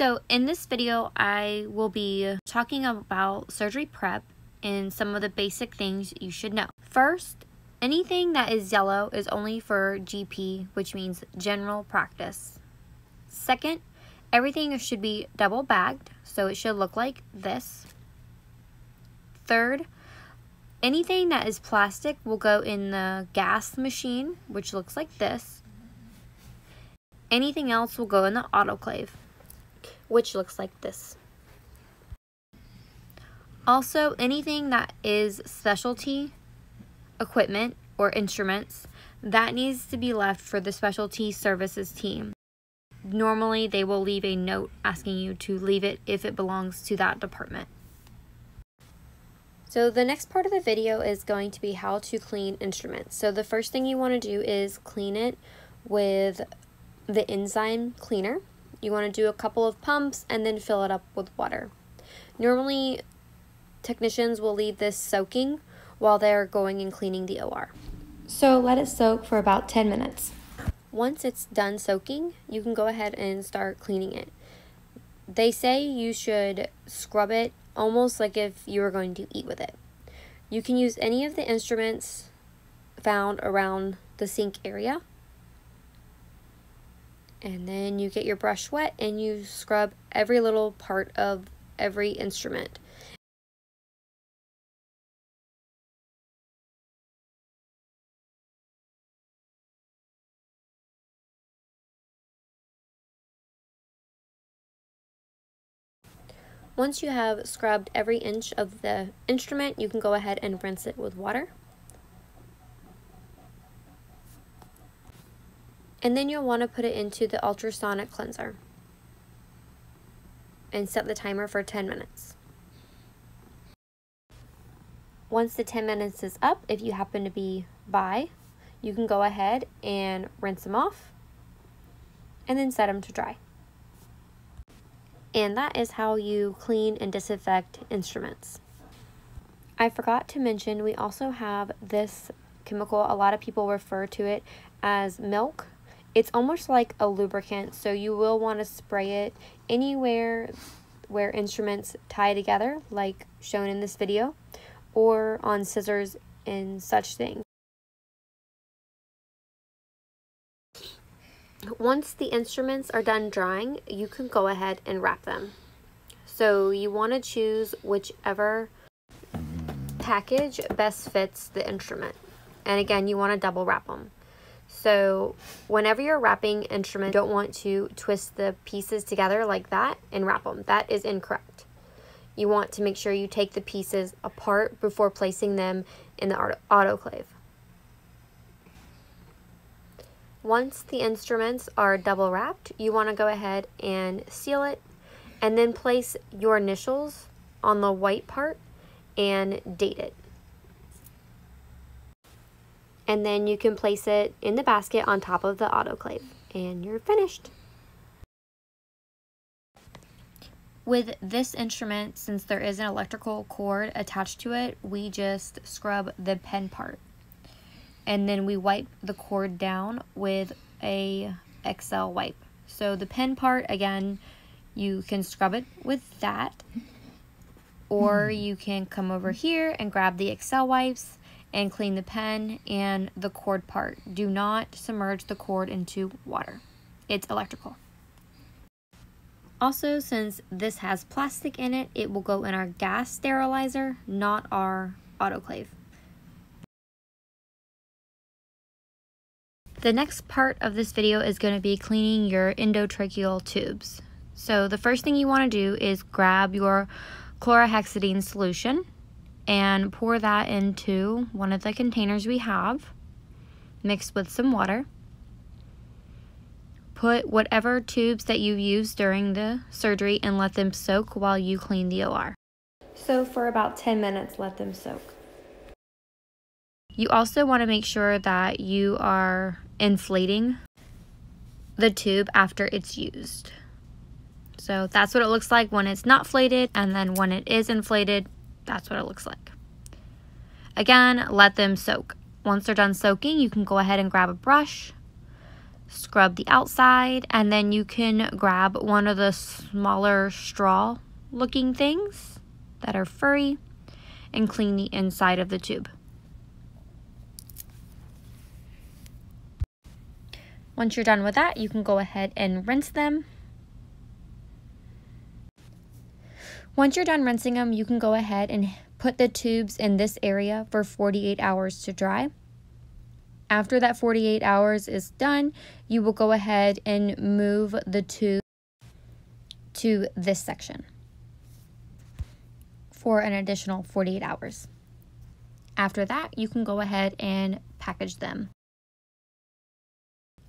So in this video, I will be talking about surgery prep and some of the basic things you should know. First, anything that is yellow is only for GP, which means general practice. Second, everything should be double bagged, so it should look like this. Third, anything that is plastic will go in the gas machine, which looks like this. Anything else will go in the autoclave which looks like this. Also, anything that is specialty equipment or instruments, that needs to be left for the specialty services team. Normally, they will leave a note asking you to leave it if it belongs to that department. So the next part of the video is going to be how to clean instruments. So the first thing you want to do is clean it with the enzyme cleaner. You want to do a couple of pumps and then fill it up with water. Normally, technicians will leave this soaking while they're going and cleaning the OR. So let it soak for about 10 minutes. Once it's done soaking, you can go ahead and start cleaning it. They say you should scrub it almost like if you were going to eat with it. You can use any of the instruments found around the sink area and then you get your brush wet and you scrub every little part of every instrument. Once you have scrubbed every inch of the instrument, you can go ahead and rinse it with water. And then you'll want to put it into the ultrasonic cleanser and set the timer for 10 minutes. Once the 10 minutes is up, if you happen to be by, you can go ahead and rinse them off and then set them to dry. And that is how you clean and disinfect instruments. I forgot to mention we also have this chemical. A lot of people refer to it as milk it's almost like a lubricant, so you will want to spray it anywhere where instruments tie together, like shown in this video, or on scissors and such things. Once the instruments are done drying, you can go ahead and wrap them. So you want to choose whichever package best fits the instrument. And again, you want to double wrap them. So whenever you're wrapping instrument, don't want to twist the pieces together like that and wrap them. That is incorrect. You want to make sure you take the pieces apart before placing them in the autoclave. Once the instruments are double wrapped, you want to go ahead and seal it and then place your initials on the white part and date it and then you can place it in the basket on top of the autoclave and you're finished. With this instrument, since there is an electrical cord attached to it, we just scrub the pen part. And then we wipe the cord down with a Accel wipe. So the pen part, again, you can scrub it with that. Or hmm. you can come over here and grab the Accel wipes and clean the pen and the cord part. Do not submerge the cord into water. It's electrical. Also, since this has plastic in it, it will go in our gas sterilizer, not our autoclave. The next part of this video is going to be cleaning your endotracheal tubes. So the first thing you want to do is grab your chlorhexidine solution and pour that into one of the containers we have mixed with some water. Put whatever tubes that you use during the surgery and let them soak while you clean the OR. So for about 10 minutes, let them soak. You also want to make sure that you are inflating the tube after it's used. So that's what it looks like when it's not inflated and then when it is inflated, that's what it looks like. Again, let them soak. Once they're done soaking, you can go ahead and grab a brush, scrub the outside, and then you can grab one of the smaller straw looking things that are furry and clean the inside of the tube. Once you're done with that, you can go ahead and rinse them. Once you're done rinsing them, you can go ahead and put the tubes in this area for 48 hours to dry. After that 48 hours is done, you will go ahead and move the tube to this section for an additional 48 hours. After that, you can go ahead and package them.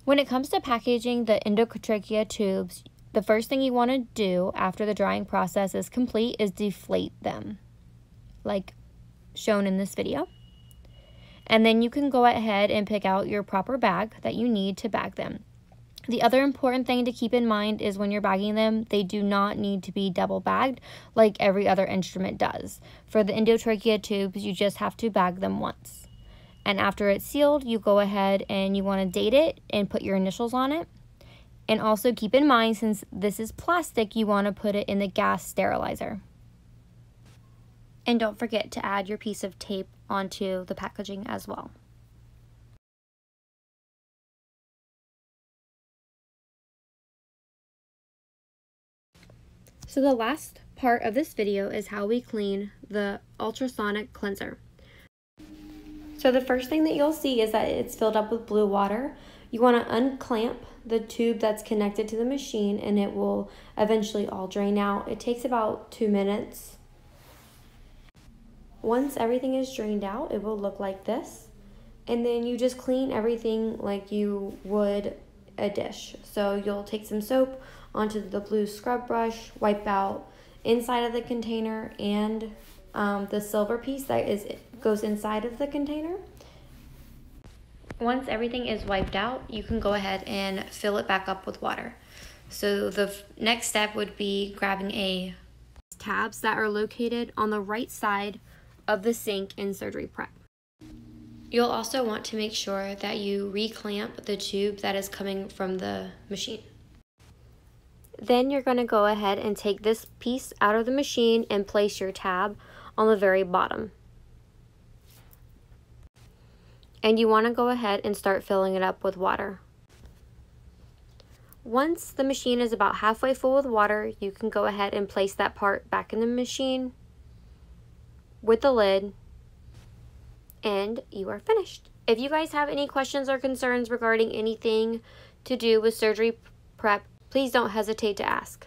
When it comes to packaging the endotrachea tubes, the first thing you want to do after the drying process is complete is deflate them, like shown in this video. And then you can go ahead and pick out your proper bag that you need to bag them. The other important thing to keep in mind is when you're bagging them, they do not need to be double bagged like every other instrument does. For the endotrachea tubes, you just have to bag them once. And after it's sealed, you go ahead and you want to date it and put your initials on it. And also keep in mind, since this is plastic, you want to put it in the gas sterilizer. And don't forget to add your piece of tape onto the packaging as well. So the last part of this video is how we clean the ultrasonic cleanser. So the first thing that you'll see is that it's filled up with blue water. You want to unclamp the tube that's connected to the machine and it will eventually all drain out. It takes about two minutes. Once everything is drained out, it will look like this. And then you just clean everything like you would a dish. So you'll take some soap onto the blue scrub brush, wipe out inside of the container and um, the silver piece that is goes inside of the container. Once everything is wiped out, you can go ahead and fill it back up with water. So the next step would be grabbing a tabs that are located on the right side of the sink in surgery prep. You'll also want to make sure that you reclamp the tube that is coming from the machine. Then you're going to go ahead and take this piece out of the machine and place your tab on the very bottom and you want to go ahead and start filling it up with water. Once the machine is about halfway full with water, you can go ahead and place that part back in the machine with the lid and you are finished. If you guys have any questions or concerns regarding anything to do with surgery prep, please don't hesitate to ask.